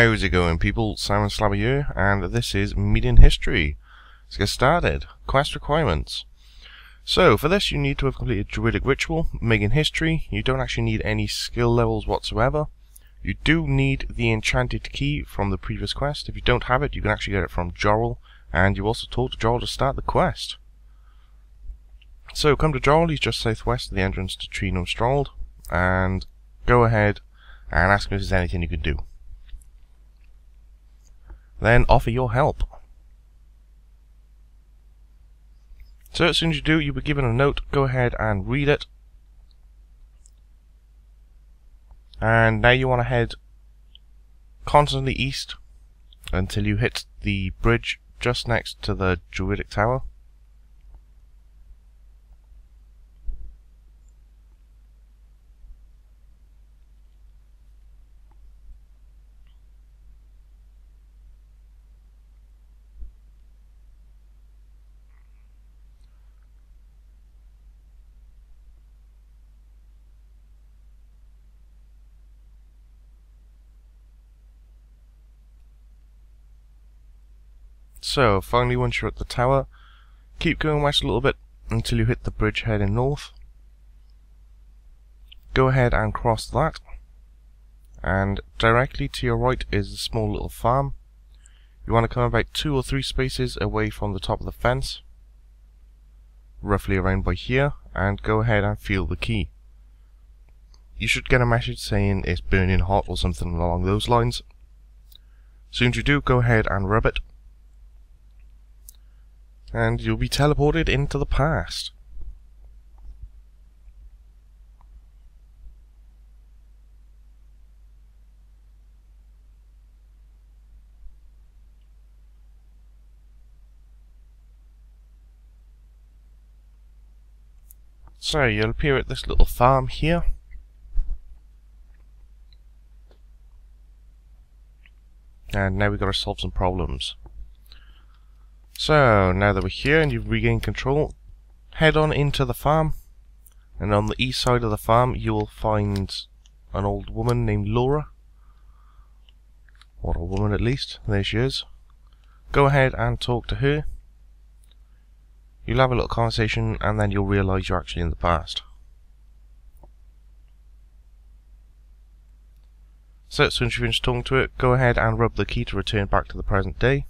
How's it going people? Salmon Slapper here, and this is Meeting History. Let's get started. Quest requirements. So, for this you need to have completed Druidic Ritual, Median History. You don't actually need any skill levels whatsoever. You do need the Enchanted Key from the previous quest. If you don't have it, you can actually get it from Jorral, and you also told Jorral to start the quest. So, come to Jorral, he's just southwest of the entrance to Tree Gnome and go ahead and ask him if there's anything you can do then offer your help. So as soon as you do, you'll be given a note. Go ahead and read it. And now you want to head constantly east until you hit the bridge just next to the Druidic Tower. So, finally once you're at the tower, keep going west a little bit until you hit the bridge heading north. Go ahead and cross that. And directly to your right is a small little farm. You want to come about two or three spaces away from the top of the fence. Roughly around by here. And go ahead and feel the key. You should get a message saying it's burning hot or something along those lines. Soon as you do, go ahead and rub it and you'll be teleported into the past. So you'll appear at this little farm here. And now we've got to solve some problems. So, now that we're here and you've regained control, head on into the farm. And on the east side of the farm, you will find an old woman named Laura. Or a woman at least. There she is. Go ahead and talk to her. You'll have a little conversation and then you'll realise you're actually in the past. So as soon as you finish talking to it, go ahead and rub the key to return back to the present day.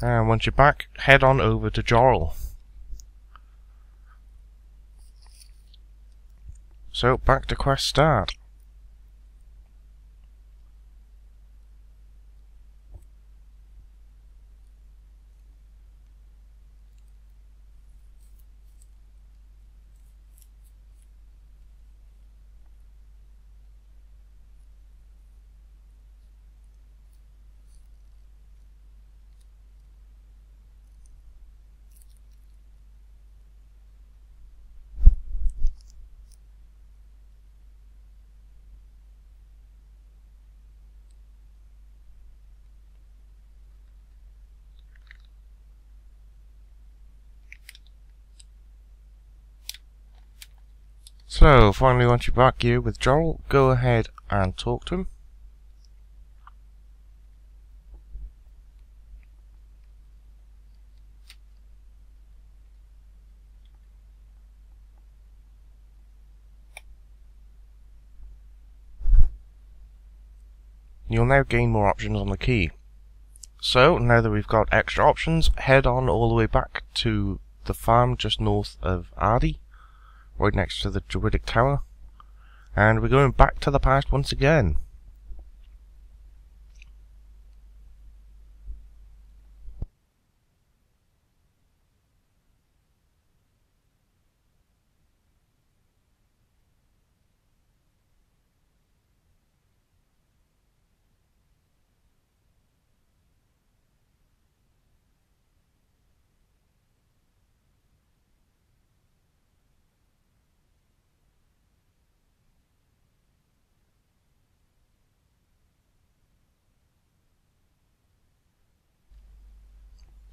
And once you're back, head on over to Jorral. So, back to quest start. So, finally once you're back here with Jorral, go ahead and talk to him. You'll now gain more options on the key. So, now that we've got extra options, head on all the way back to the farm just north of Ardy right next to the Druidic Tower. And we're going back to the past once again.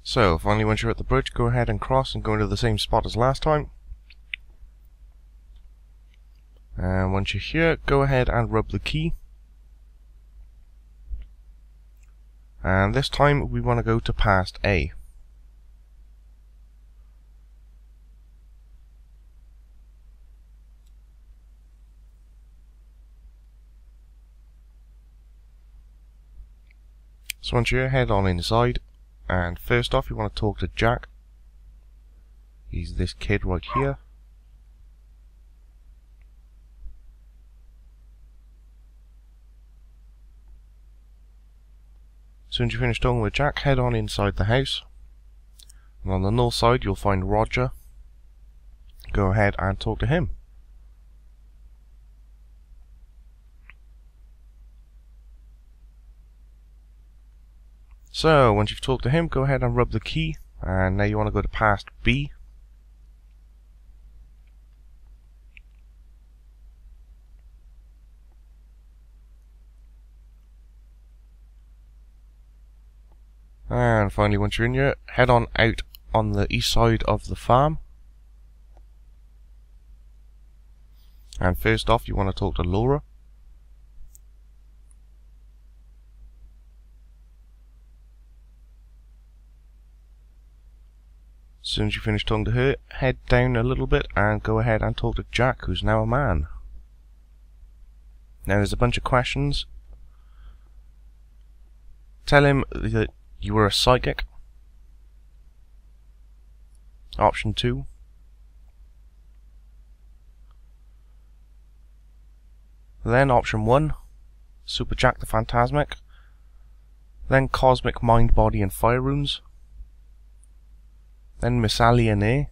So, finally once you're at the bridge, go ahead and cross and go into the same spot as last time. And once you're here, go ahead and rub the key. And this time we want to go to past A. So once you're head on inside, and first off you want to talk to Jack. He's this kid right here. Soon as you finish talking with Jack, head on inside the house. And on the north side you'll find Roger. Go ahead and talk to him. So, once you've talked to him, go ahead and rub the key. And now you want to go to past B. And finally, once you're in here, head on out on the east side of the farm. And first off, you want to talk to Laura. Soon as you finish talking to her, head down a little bit and go ahead and talk to Jack, who's now a man. Now there's a bunch of questions. Tell him that you were a psychic. Option 2. Then option 1, Super Jack the Phantasmic. Then Cosmic Mind, Body and Fire Runes. Then Miscellania.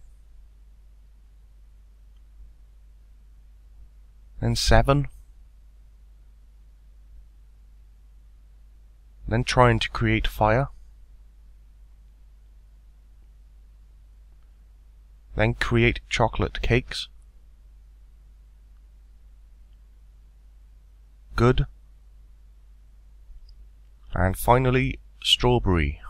Then 7. Then trying to create fire. Then create chocolate cakes. Good. And finally, strawberry.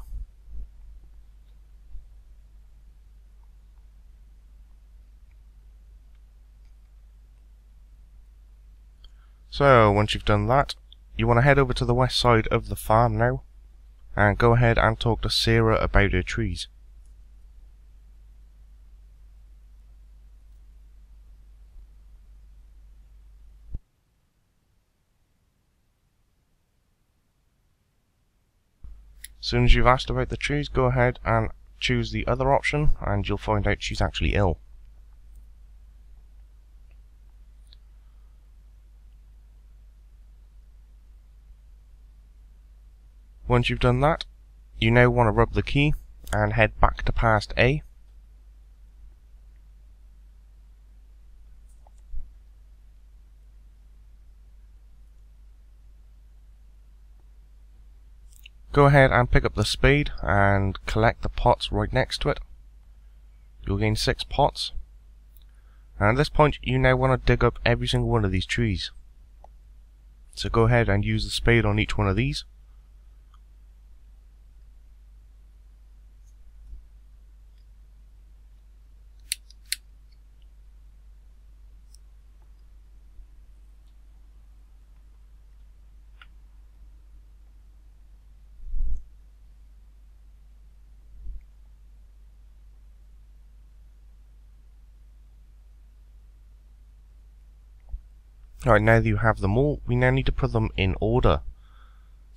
So, once you've done that, you want to head over to the west side of the farm now, and go ahead and talk to Sarah about her trees. As soon as you've asked about the trees, go ahead and choose the other option, and you'll find out she's actually ill. Once you've done that, you now want to rub the key and head back to past A. Go ahead and pick up the spade and collect the pots right next to it. You'll gain six pots. And at this point, you now want to dig up every single one of these trees. So go ahead and use the spade on each one of these. Alright, now that you have them all, we now need to put them in order.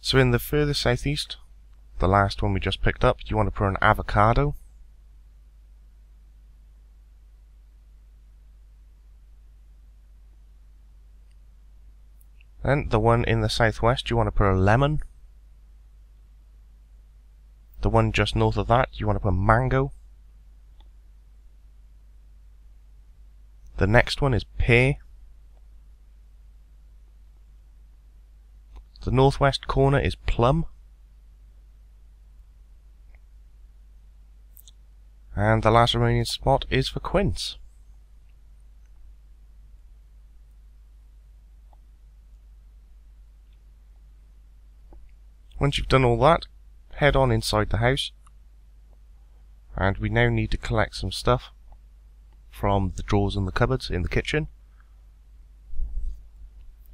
So in the further southeast, the last one we just picked up, you want to put an avocado. Then the one in the southwest, you want to put a lemon. The one just north of that, you want to put a mango. The next one is pear. The northwest corner is plum. And the last remaining spot is for quince. Once you've done all that, head on inside the house And we now need to collect some stuff from the drawers and the cupboards in the kitchen.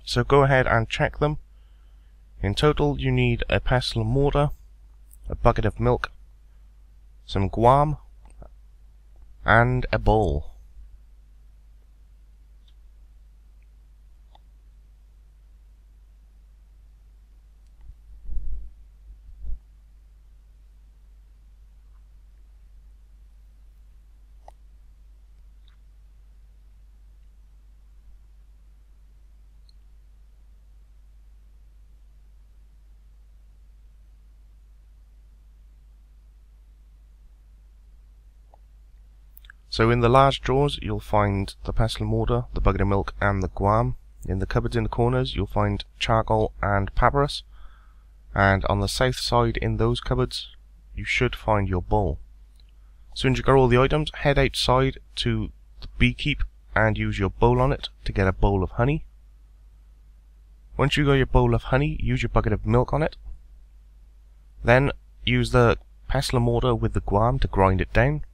So go ahead and check them. In total you need a pestle and mortar, a bucket of milk, some guam, and a bowl. So in the large drawers you'll find the pestle and mortar, the bucket of milk and the guam. In the cupboards in the corners you'll find charcoal and papyrus. And on the south side in those cupboards you should find your bowl. Soon as you got all the items, head outside to the beekeep and use your bowl on it to get a bowl of honey. Once you got your bowl of honey, use your bucket of milk on it. Then use the pestle mortar with the guam to grind it down.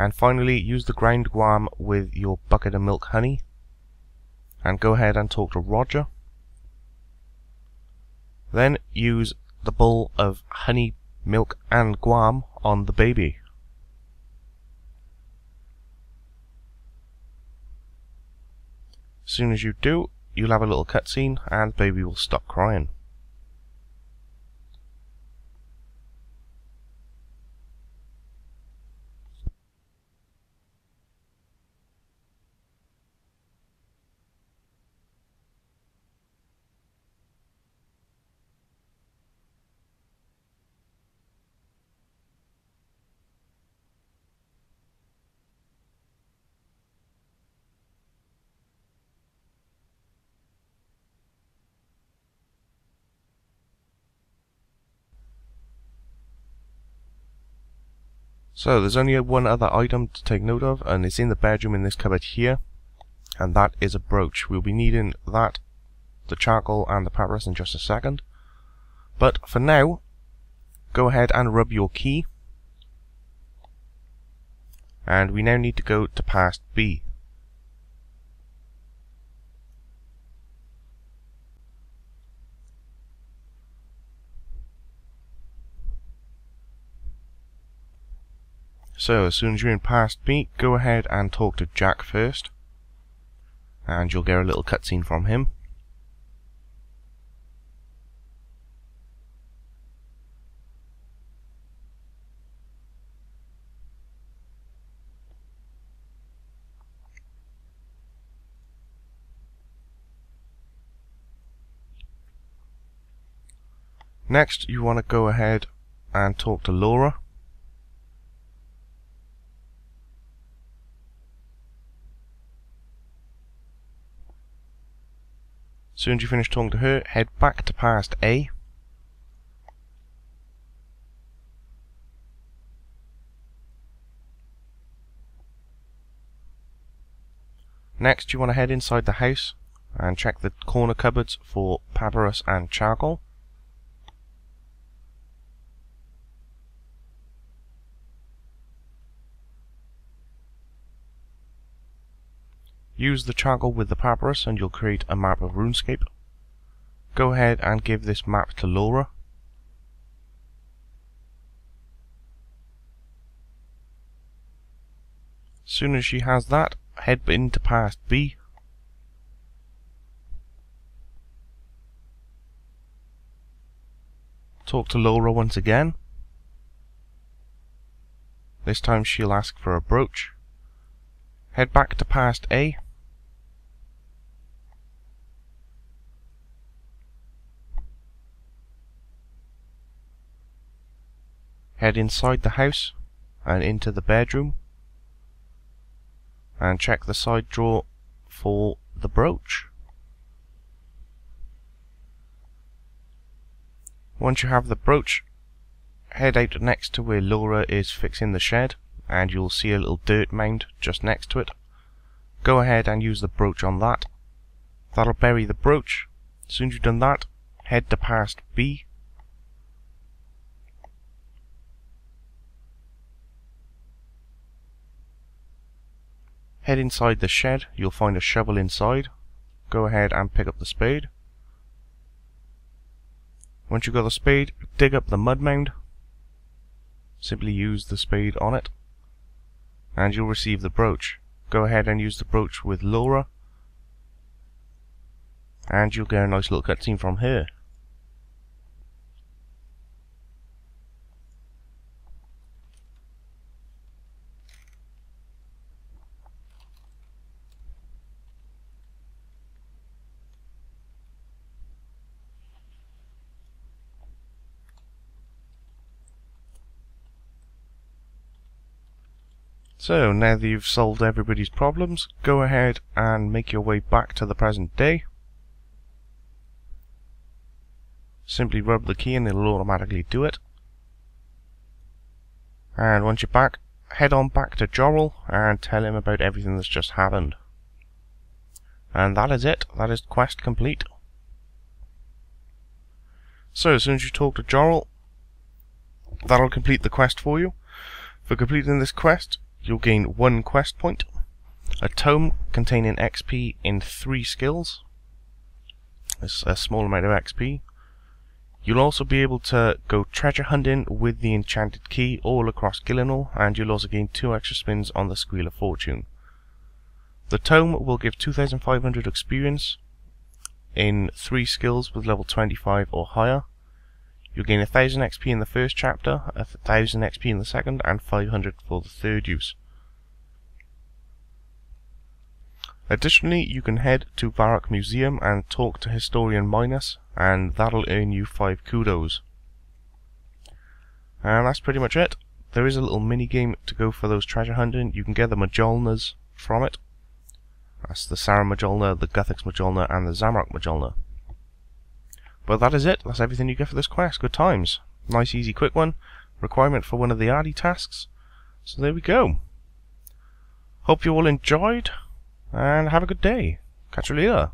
And finally, use the ground guam with your bucket of milk honey. And go ahead and talk to Roger. Then use the bowl of honey, milk and guam on the baby. As soon as you do, you'll have a little cutscene and the baby will stop crying. So there's only one other item to take note of and it's in the bedroom in this cupboard here and that is a brooch. We'll be needing that, the charcoal and the papyrus in just a second. But for now, go ahead and rub your key and we now need to go to past B. So as soon as you're in past B, go ahead and talk to Jack first. And you'll get a little cutscene from him. Next, you want to go ahead and talk to Laura. Soon as you finish talking to her, head back to past A. Next, you want to head inside the house and check the corner cupboards for papyrus and charcoal. Use the charcoal with the papyrus and you'll create a map of RuneScape. Go ahead and give this map to Laura. Soon as she has that, head into past B. Talk to Laura once again. This time she'll ask for a brooch. Head back to past A. head inside the house and into the bedroom and check the side drawer for the brooch. Once you have the brooch, head out next to where Laura is fixing the shed and you'll see a little dirt mound just next to it. Go ahead and use the brooch on that. That'll bury the brooch. As soon as you've done that, head to past B Head inside the shed, you'll find a shovel inside. Go ahead and pick up the spade. Once you've got the spade, dig up the mud mound. Simply use the spade on it. And you'll receive the brooch. Go ahead and use the brooch with Laura. And you'll get a nice little cutscene from here. So, now that you've solved everybody's problems, go ahead and make your way back to the present day. Simply rub the key and it'll automatically do it. And once you're back, head on back to Jorral and tell him about everything that's just happened. And that is it. That is quest complete. So, as soon as you talk to Jorral, that'll complete the quest for you. For completing this quest, you'll gain one quest point, a tome containing XP in three skills, it's a small amount of XP. You'll also be able to go treasure hunting with the enchanted key all across Gielinor, and you'll also gain two extra spins on the Squeal of Fortune. The tome will give 2500 experience in three skills with level 25 or higher. You'll gain 1000 XP in the first chapter, 1000 XP in the second, and 500 for the third use. Additionally, you can head to Varrock Museum and talk to historian and that'll earn you 5 kudos. And that's pretty much it. There is a little mini game to go for those treasure hunting. You can get the Mjolnirs from it. That's the Sarum Mjolnir, the Guthix Mjolnir, and the Zamorak Mjolnir. But that is it. That's everything you get for this quest. Good times. Nice, easy, quick one. Requirement for one of the Ardy tasks. So there we go. Hope you all enjoyed, and have a good day. Catch you later.